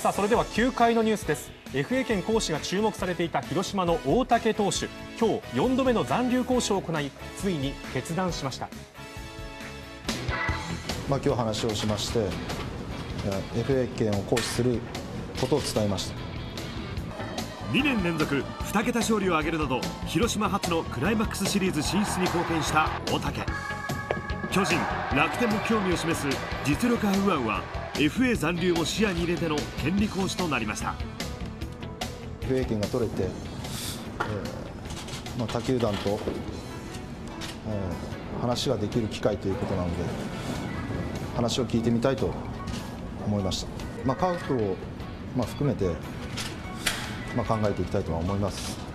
さあそれでは9回のニュースです。FA 権行使が注目されていた広島の大竹投手。今日4度目の残留交渉を行いついに決断しました。まあ今日話をしまして FA 権を行使することを伝えました。2年連続2桁勝利を挙げるなど広島初のクライマックスシリーズ進出に貢献した大竹。巨人楽天も興味を示す実力派右腕は FA 残留も視野に入れての権利行使となりました。FA 権が取れて、えーまあ、他球団と、えー、話ができる機会ということなので話を聞いてみたいと思いました、まあ、カープを、まあ、含めて、まあ、考えていきたいと思います。